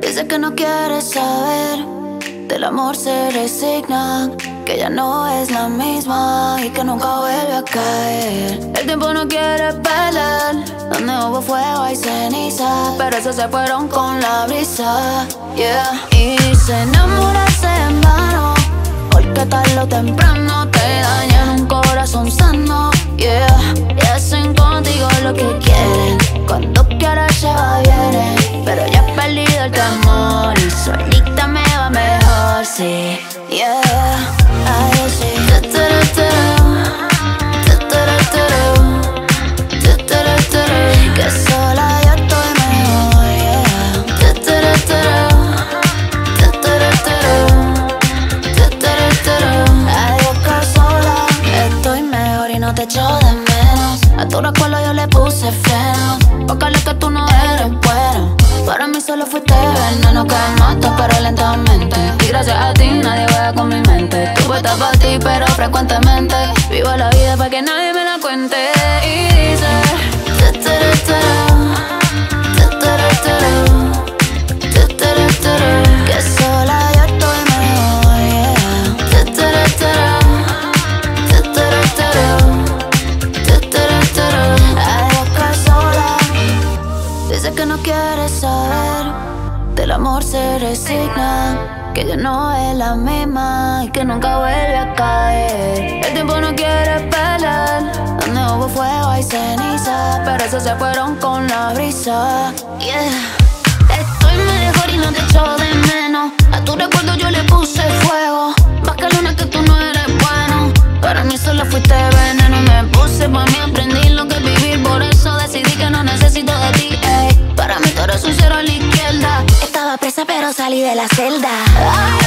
Dice que no quiere saber, del amor se resigna, que ya no es la misma y que nunca vuelve a caer. El tiempo no quiere pelear, donde hubo fuego hay ceniza, pero esos se fueron con la brisa, yeah. Y se enamorarse en vano, porque tarde o temprano te dañan un corazón sano, yeah. Y hacen contigo lo que quieren, cuando quieras se va bien, pero ya he perdido el temor y solita me va mejor, sí, yeah. Ay, sí. Te echo de menos. A tu recuerdo yo le puse freno. Porque que tú no eres bueno. Para mí solo fuiste veneno que mata pero lentamente. Y gracias a ti nadie juega con mi mente. Tú puestas para ti pero frecuentemente. Vivo la vida para que nadie me la cuente. Y Dice que no quiere saber, del amor se resigna, que ya no es la misma y que nunca vuelve a caer. El tiempo no quiere pelear, donde hubo fuego hay ceniza, pero esos se fueron con la brisa. Yeah. salí de la celda. Ay.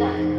sky.